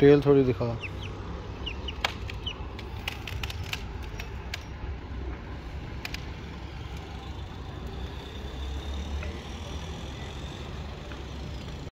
Tell थोड़ी दिखा।